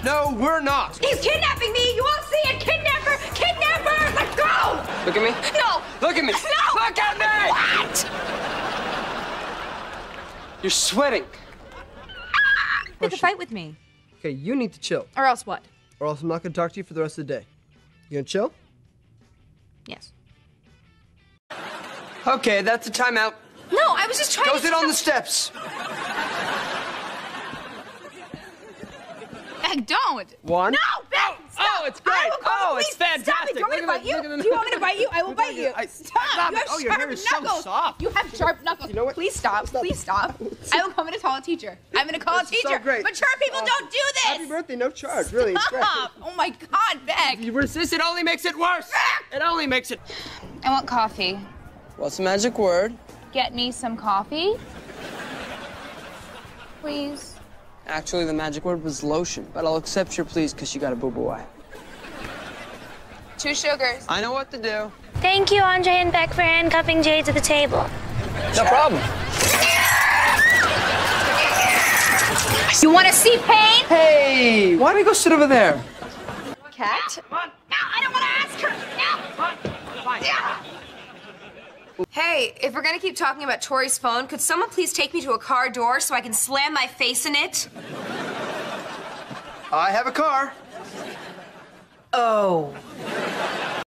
it! No, we're not. He's kidnapping me! You won't see it! Kidnapper! Kidnapper! Let go! Look at me. No! Look at me. No! Look at me! What? You're sweating. Ah! Pick a fight with me. Okay, you need to chill, Or else what? or else I'm not gonna talk to you for the rest of the day. You gonna chill? Yes. Okay, that's a timeout. No, I was just trying Go to. sit on the steps. Beck, don't! One. No, Beck! Oh, stop! Oh, it's great. Call Oh, it's police. Stop it! fantastic. Do you want me to bite you? the- look at the- Do you want me to bite you? I will bite you. Stop! You have Oh, your sharp hair is so soft. You have sharp knuckles. You know what? Please stop. Please stop. I will come in and call a teacher. I'm gonna call This a is so teacher. great. Mature people don't do this. Happy birthday, no charge. Really, it's great. Stop! Oh my God, Beck! You resist, it only makes it worse. Ah! It only makes it. I want coffee. What's the magic word? Get me some coffee. Please. Actually, the magic word was lotion, but I'll accept your pleas because you got a boo boo eye. Two sugars. I know what to do. Thank you, Andre and Beck, for handcuffing Jay to the table. No problem. You want to see pain? Hey, why don't we go sit over there? Cat? No, I don't want to ask her. Hey, if we're gonna keep talking about Tori's phone, could someone please take me to a car door so I can slam my face in it? I have a car. Oh.